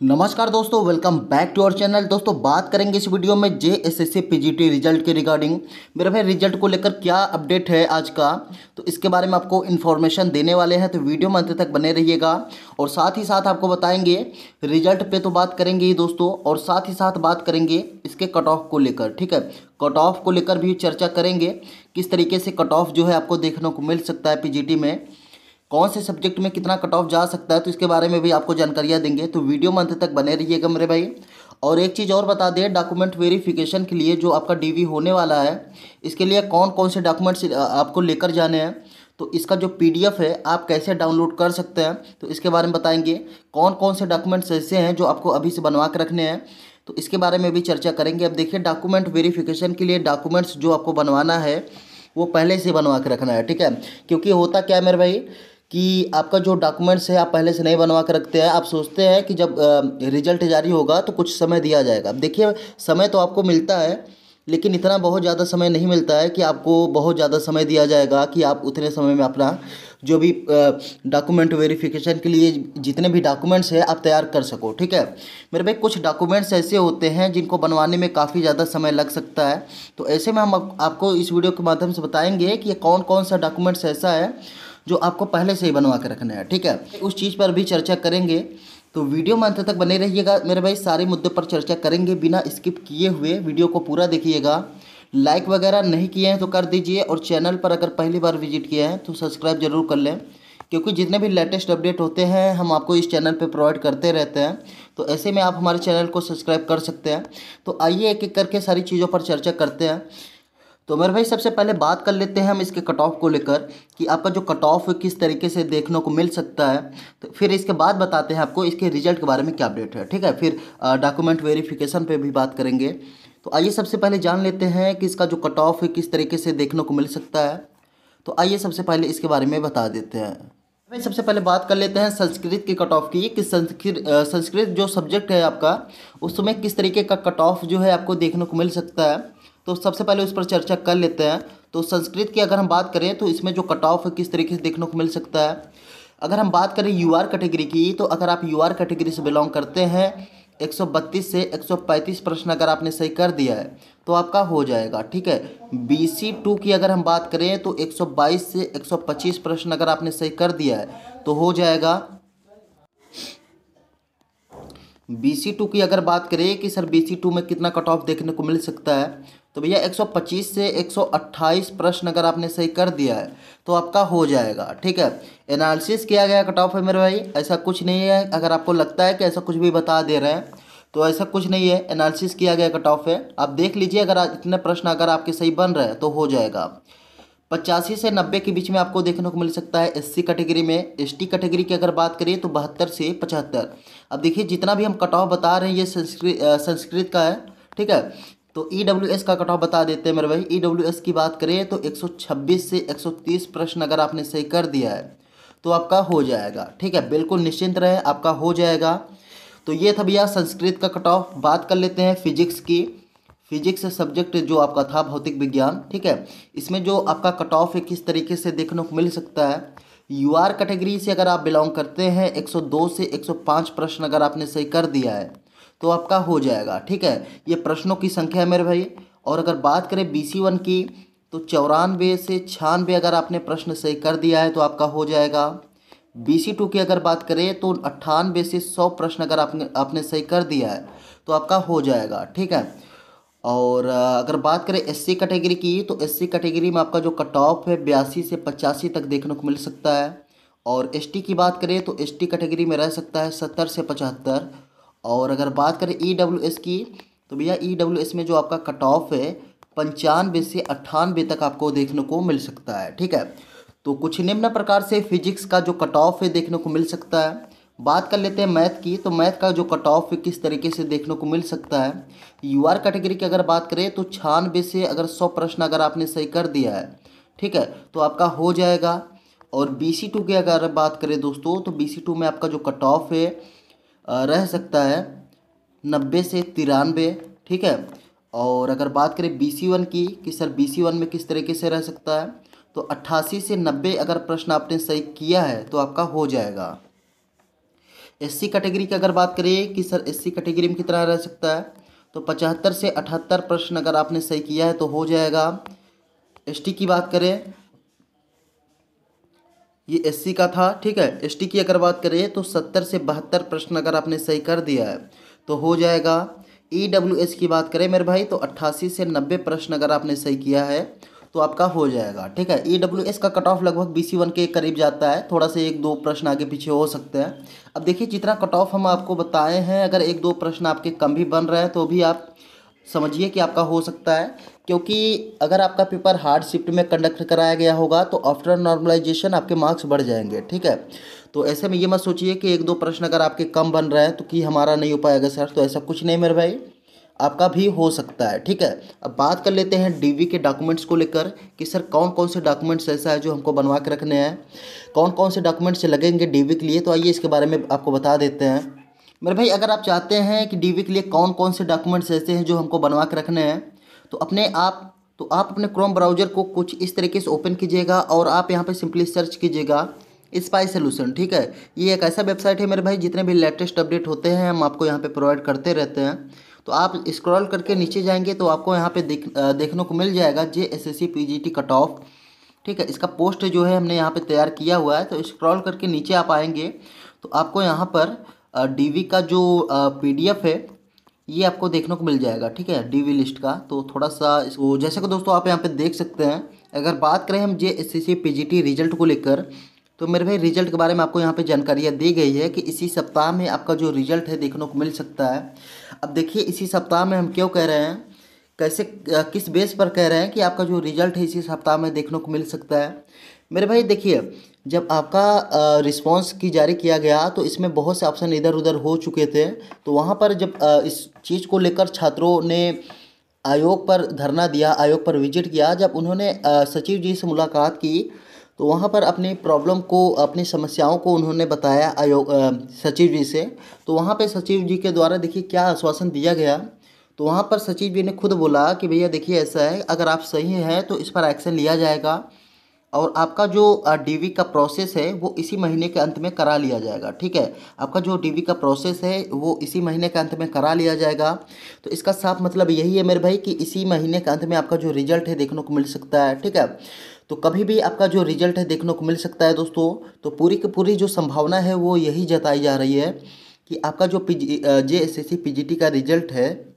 नमस्कार दोस्तों welcome back to our channel दोस्तों, बात करेंगे इस वीडियो में J S S C P G T result के रिगार्डिंग मेरे भाई रिज़ल्ट को लेकर क्या अपडेट है आज का? तो इसके बारे में आपको इन्फॉर्मेशन देने वाले हैं तो वीडियो में अंत तक बने रहिएगा। और साथ ही साथ आपको बताएँगे रिज़ल्ट पे तो बात करेंगे ही दोस्तों, और साथ ही साथ बात करेंगे इसके कट ऑफ़ को लेकर, ठीक है? कट ऑफ़ को लेकर भी चर्चा करेंगे, किस तरीके से कट ऑफ़ जो है आपको देखने को मिल सकता है पीजीटी में। कौन से सब्जेक्ट में कितना कट ऑफ़ जा सकता है तो इसके बारे में भी आपको जानकारियाँ देंगे। तो वीडियो मंथ तक बने रहिएगा मेरे भाई। और एक चीज़ और बता दें डॉक्यूमेंट वेरिफिकेशन के लिए जो आपका डीवी होने वाला है, इसके लिए कौन कौन से डॉक्यूमेंट्स आपको लेकर जाने हैं तो इसका जो पीडीएफ है, आप कैसे डाउनलोड कर सकते हैं तो इसके बारे में बताएँगे। कौन कौन से डॉक्यूमेंट्स ऐसे हैं जो आपको अभी से बनवा कर रखने हैं तो इसके बारे में भी चर्चा करेंगे। अब देखिए डॉक्यूमेंट वेरिफिकेशन के लिए डॉक्यूमेंट्स जो आपको बनवाना है, वो पहले से बनवा के रखना है, ठीक है? क्योंकि होता क्या है मेरे भाई कि आपका जो डॉक्यूमेंट्स है, आप पहले से नहीं बनवा कर रखते हैं। आप सोचते हैं कि जब रिज़ल्ट जारी होगा तो कुछ समय दिया जाएगा। देखिए, समय तो आपको मिलता है, लेकिन इतना बहुत ज़्यादा समय नहीं मिलता है कि आपको बहुत ज़्यादा समय दिया जाएगा कि आप उतने समय में अपना जो भी डॉक्यूमेंट वेरिफिकेशन के लिए जितने भी डॉक्यूमेंट्स हैं, आप तैयार कर सको, ठीक है? मेरे भाई, कुछ डॉक्यूमेंट्स ऐसे होते हैं, जिनको बनवाने में काफ़ी ज़्यादा समय लग सकता है। तो ऐसे में हम आपको इस वीडियो के माध्यम से बताएँगे कि कौन कौन सा डॉक्यूमेंट्स ऐसा है जो आपको पहले से ही बनवा के रखना है, ठीक है? उस चीज़ पर भी चर्चा करेंगे तो वीडियो में अंत तक बने रहिएगा। मेरे भाई, सारे मुद्दे पर चर्चा करेंगे बिना स्किप किए हुए। वीडियो को पूरा देखिएगा। लाइक वगैरह नहीं किए हैं तो कर दीजिए, और चैनल पर अगर पहली बार विज़िट किए हैं तो सब्सक्राइब ज़रूर कर लें, क्योंकि जितने भी लेटेस्ट अपडेट होते हैं, हम आपको इस चैनल पे प्रोवाइड करते रहते हैं। तो ऐसे में आप हमारे चैनल को सब्सक्राइब कर सकते हैं। तो आइए एक एक करके सारी चीज़ों पर चर्चा करते हैं। तो मेरे भाई, सबसे पहले बात कर लेते हैं हम इसके कट ऑफ़ को लेकर कि आपका जो कट ऑफ़ किस तरीके से देखने को मिल सकता है। तो फिर इसके बाद बताते हैं आपको इसके रिज़ल्ट के बारे में क्या अपडेट है, ठीक है? फिर डॉक्यूमेंट वेरिफिकेशन पे भी बात करेंगे। तो आइए सबसे पहले जान लेते हैं कि इसका जो कट ऑफ़ किस तरीके से देखने को मिल सकता है। तो आइए सबसे पहले इसके बारे में बता देते हैं। भाई, सबसे पहले बात कर लेते हैं संस्कृत के कट ऑफ़ की, कि संस्कृत संस्कृत जो सब्जेक्ट है आपका, उसमें किस तरीके का कट ऑफ़ जो है आपको देखने को मिल सकता है। तो सबसे पहले उस पर चर्चा कर लेते हैं। तो संस्कृत की अगर हम बात करें तो इसमें जो कट ऑफ़ है, किस तरीके से देखने को मिल सकता है? अगर हम बात करें यू आर कैटेगरी की तो अगर आप यू आर कैटेगरी से बिलोंग करते हैं 132 से 135 प्रश्न अगर आपने सही कर दिया है तो आपका हो जाएगा, ठीक है? बी सी टू की अगर हम बात करें तो 122 से 125 प्रश्न अगर आपने सही कर दिया है तो हो जाएगा। बी सी टू की अगर बात करें कि सर बी सी टू में कितना कट ऑफ़ देखने को मिल सकता है तो भैया 125 से 128 प्रश्न अगर आपने सही कर दिया है तो आपका हो जाएगा, ठीक है? एनालिसिस किया गया कट ऑफ़ है मेरे भाई, ऐसा कुछ नहीं है, अगर आपको लगता है कि ऐसा कुछ भी बता दे रहे हैं तो ऐसा कुछ नहीं है एनालिसिस किया गया कट ऑफ़ है। आप देख लीजिए, अगर इतने प्रश्न अगर आपके सही बन रहे हैं तो हो जाएगा। पचासी से नब्बे के बीच में आपको देखने को मिल सकता है एससी कैटेगरी में। एसटी कैटेगरी की अगर बात करें तो बहत्तर से पचहत्तर। अब देखिए, जितना भी हम कट ऑफ़ बता रहे हैं, ये संस्कृत संस्कृत का है, ठीक है? तो एस का कट ऑफ़ बता देते हैं मेरे भाई। एस की बात करें तो 126 से 130 प्रश्न अगर आपने सही कर दिया है तो आपका हो जाएगा। ठीक है, बिल्कुल निश्चिंत रहे, आपका हो जाएगा। तो ये था भैया संस्कृत का कट ऑफ़ बात कर लेते हैं फिजिक्स की। फिजिक्स सब्जेक्ट जो आपका था भौतिक विज्ञान, ठीक है? इसमें जो आपका कट ऑफ़ है, किस तरीके से देखने को मिल सकता है? यू आर कैटेगरी से अगर आप बिलोंग करते हैं 102 से 105 प्रश्न अगर आपने सही कर दिया है तो आपका हो जाएगा, ठीक है? ये प्रश्नों की संख्या है मेरे भाई। और अगर बात करें बी सी वन की तो चौरानवे से छियानवे अगर आपने प्रश्न सही कर दिया है तो आपका हो जाएगा। बी सी टू की अगर बात करें तो अट्ठानवे से सौ प्रश्न अगर आपने आपने सही कर दिया है तो आपका हो जाएगा, ठीक है? और अगर बात करें एस सी कैटेगरी की तो एस सी कैटेगरी में आपका जो कट ऑफ़ है, बयासी से पचासी तक देखने को मिल सकता है। और एस टी की बात करें तो एस टी कैटेगरी में रह सकता है सत्तर से पचहत्तर। और अगर बात करें ई डब्ल्यू एस की तो भैया ई डब्ल्यू एस में जो आपका कट ऑफ़ है, पंचानवे से अट्ठानवे तक आपको देखने को मिल सकता है, ठीक है? तो कुछ निम्न प्रकार से फिजिक्स का जो कट ऑफ़ है देखने को मिल सकता है। बात कर लेते हैं मैथ की तो मैथ का जो कट ऑफ़ है किस तरीके से देखने को मिल सकता है? यू आर कैटेगरी की अगर बात करें तो छियानवे से अगर सौ प्रश्न अगर आपने सही कर दिया है, ठीक है? तो आपका हो जाएगा। और बी सी टू की अगर बात करें दोस्तों तो बी सी टू में आपका जो कट ऑफ़ है रह सकता है नब्बे से तिरानवे ठीक है? और अगर बात करें बी सी वन की, कि सर बी सी वन में किस तरीके से रह सकता है तो अट्ठासी से नब्बे अगर प्रश्न आपने सही किया है तो आपका हो जाएगा। एससी कैटेगरी की अगर बात करें, कि सर एससी कैटेगरी में कितना रह सकता है तो पचहत्तर से अठहत्तर प्रश्न अगर आपने सही किया है तो हो जाएगा। एसटी की बात करें ये एससी का था, ठीक है? एसटी की अगर बात करें तो सत्तर से बहत्तर प्रश्न अगर आपने सही कर दिया है तो हो जाएगा। ई डब्ल्यू एस की बात करें मेरे भाई तो अट्ठासी से नब्बे प्रश्न अगर आपने सही किया है तो आपका हो जाएगा, ठीक है? ई डब्ल्यू एस का कट ऑफ़ लगभग बी सी वन के करीब जाता है, थोड़ा सा एक दो प्रश्न आगे पीछे हो सकते हैं। अब देखिए, जितना कट ऑफ़ हम आपको बताए हैं, अगर एक दो प्रश्न आपके कम भी बन रहे हैं तो भी आप समझिए कि आपका हो सकता है, क्योंकि अगर आपका पेपर हार्ड शिफ्ट में कंडक्ट कराया गया होगा तो आफ्टर नॉर्मलाइजेशन आपके मार्क्स बढ़ जाएँगे, ठीक है? तो ऐसे में ये मत सोचिए कि एक दो प्रश्न अगर आपके कम बन रहे हैं तो कि हमारा नहीं हो पाएगा सर तो ऐसा कुछ नहीं मेरे भाई। आपका भी हो सकता है, ठीक है? अब बात कर लेते हैं डीवी के डॉक्यूमेंट्स को लेकर कि सर कौन कौन से डॉक्यूमेंट्स ऐसा है जो हमको बनवा के रखने हैं। कौन कौन से डॉक्यूमेंट्स लगेंगे डीवी के लिए? तो आइए इसके बारे में आपको बता देते हैं। मेरे भाई, अगर आप चाहते हैं कि डीवी के लिए कौन कौन से डॉक्यूमेंट्स ऐसे हैं जो हमको बनवा के रखने हैं तो अपने आप तो आप अपने क्रोम ब्राउज़र को कुछ इस तरीके से ओपन कीजिएगा और आप यहाँ पर सिंपली सर्च कीजिएगा स्पाई सोल्यूशन ठीक है? ये एक ऐसा वेबसाइट है मेरे भाई, जितने भी लेटेस्ट अपडेट होते हैं, हम आपको यहाँ पे प्रोवाइड करते रहते हैं। तो आप स्क्रॉल करके नीचे जाएँगे तो आपको यहाँ पे देख देखने को मिल जाएगा J S S C P G T cut off ठीक है? इसका पोस्ट जो है, हमने यहाँ पे तैयार किया हुआ है तो स्क्रॉल करके नीचे आप आएँगे तो आपको यहाँ पर डी का जो पीडीएफ है, ये आपको देखने को मिल जाएगा, ठीक है? डीवी लिस्ट का। तो थोड़ा सा इसको, जैसे कि दोस्तों आप यहाँ पे देख सकते हैं, अगर बात करें हम जे एस सी रिज़ल्ट को लेकर तो मेरे भाई रिज़ल्ट के बारे में आपको यहाँ पे जानकारियाँ दी गई है कि इसी सप्ताह में आपका जो रिज़ल्ट है देखने को मिल सकता है। अब देखिए, इसी सप्ताह में हम क्यों कह रहे हैं? कैसे किस बेस पर कह रहे हैं कि आपका जो रिज़ल्ट है इसी सप्ताह में देखने को मिल सकता है? मेरे भाई, देखिए, जब आपका रिस्पांस की जारी किया गया तो इसमें बहुत से ऑप्शन इधर उधर हो चुके थे। तो वहाँ पर जब इस चीज़ को लेकर छात्रों ने आयोग पर धरना दिया, आयोग पर विज़िट किया, जब उन्होंने सचिव जी से मुलाकात की तो वहाँ पर अपनी प्रॉब्लम को, अपनी समस्याओं को उन्होंने बताया आयोग सचिव जी से। तो वहाँ पे सचिव जी के द्वारा, देखिए, क्या आश्वासन दिया गया? तो वहाँ पर सचिव जी ने खुद बोला कि, भैया, देखिए, ऐसा है, अगर आप सही हैं तो इस पर एक्शन लिया जाएगा। और आपका जो डीवी का प्रोसेस है, वो इसी महीने के अंत में करा लिया जाएगा, ठीक है? आपका जो डीवी का प्रोसेस है, वो इसी महीने के अंत में करा लिया जाएगा। तो इसका साफ़ मतलब यही है मेरे भाई कि इसी महीने के अंत में आपका जो रिज़ल्ट है देखने को मिल सकता है, ठीक है? तो कभी भी आपका जो रिज़ल्ट है देखने को मिल सकता है दोस्तों तो पूरी की पूरी जो संभावना है, वो यही जताई जा रही है कि आपका जो P J S S C P G T का रिज़ल्ट है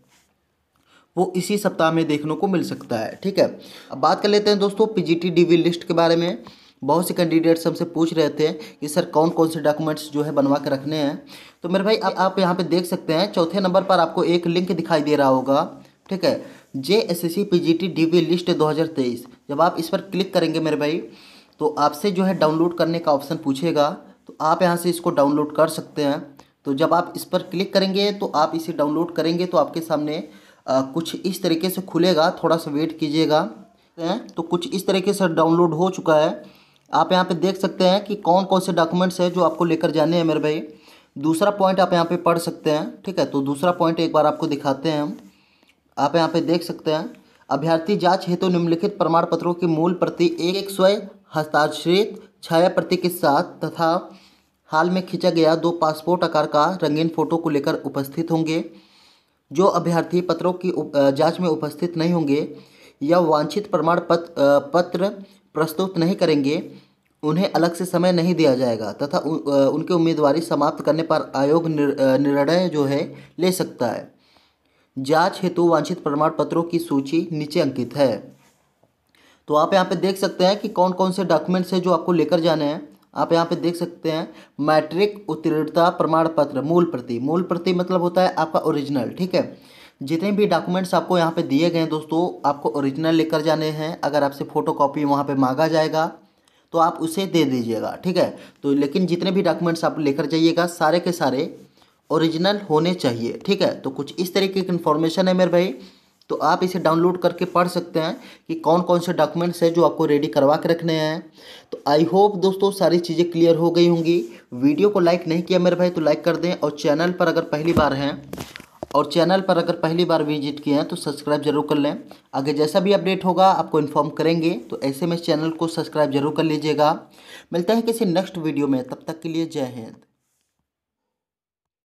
वो इसी सप्ताह में देखने को मिल सकता है ठीक है? अब बात कर लेते हैं दोस्तों P G T D V list के बारे में। बहुत से कैंडिडेट्स हमसे पूछ रहे थे कि सर कौन कौन से डॉक्यूमेंट्स जो है बनवा के रखने हैं? तो मेरे भाई आप, आप यहाँ पे देख सकते हैं चौथे नंबर पर आपको एक लिंक दिखाई दे रहा होगा ठीक है? J S S C P G T D V list दो हज़ार तेईस। जब आप इस पर क्लिक करेंगे मेरे भाई तो आपसे जो है डाउनलोड करने का ऑप्शन पूछेगा तो आप यहाँ से इसको डाउनलोड कर सकते हैं। तो जब आप इस पर क्लिक करेंगे तो आप इसे डाउनलोड करेंगे तो आपके सामने आ, कुछ इस तरीके से खुलेगा थोड़ा सा वेट कीजिएगा। तो कुछ इस तरीके से डाउनलोड हो चुका है। आप यहाँ पे देख सकते हैं कि कौन कौन से डॉक्यूमेंट्स हैं जो आपको लेकर जाने हैं मेरे भाई। दूसरा पॉइंट आप यहाँ पे पढ़ सकते हैं ठीक है? तो दूसरा पॉइंट एक बार आपको दिखाते हैं हम। आप यहाँ पे देख सकते हैं अभ्यर्थी जाँच हेतु तो निम्नलिखित प्रमाण पत्रों की मूल प्रति एक स्वयं हस्ताक्षरित छाया प्रति के साथ तथा हाल में खींचा गया दो पासपोर्ट आकार का रंगीन फ़ोटो को लेकर उपस्थित होंगे। जो अभ्यर्थी पत्रों की जाँच में उपस्थित नहीं होंगे या वांछित प्रमाण पत, पत्र प्रस्तुत नहीं करेंगे उन्हें अलग से समय नहीं दिया जाएगा तथा उ, उनकी उम्मीदवारी समाप्त करने पर आयोग निर, निर्णय जो है ले सकता है। जाँच हेतु वांछित प्रमाण पत्रों की सूची नीचे अंकित है। तो आप यहाँ पे देख सकते हैं कि कौन कौन से डॉक्यूमेंट्स हैं जो आपको लेकर जाने हैं। आप यहाँ पे देख सकते हैं, मैट्रिक उत्तीर्णता प्रमाण पत्र, मूल प्रति। मूल प्रति मतलब होता है आपका ओरिजिनल ठीक है? जितने भी डॉक्यूमेंट्स आपको यहाँ पे दिए गए हैं दोस्तों, आपको ओरिजिनल लेकर जाने हैं। अगर आपसे फ़ोटो कॉपी वहाँ पर मांगा जाएगा तो आप उसे दे दीजिएगा, ठीक है? तो लेकिन जितने भी डॉक्यूमेंट्स आप लेकर जाइएगा, सारे के सारे ओरिजिनल होने चाहिए, ठीक है? तो कुछ इस तरीके की इन्फॉर्मेशन है मेरे भाई। तो आप इसे डाउनलोड करके पढ़ सकते हैं कि कौन कौन से डॉक्यूमेंट्स हैं जो आपको रेडी करवा के रखने हैं। तो आई होप दोस्तों सारी चीज़ें क्लियर हो गई होंगी। वीडियो को लाइक नहीं किया मेरे भाई तो लाइक कर दें और चैनल पर अगर पहली बार हैं और चैनल पर अगर पहली बार विज़िट किए हैं तो सब्सक्राइब ज़रूर कर लें। आगे जैसा भी अपडेट होगा आपको इन्फॉर्म करेंगे। तो ऐसे में चैनल को सब्सक्राइब ज़रूर कर लीजिएगा। मिलते हैं किसी नेक्स्ट वीडियो में। तब तक के लिए जय हिंद।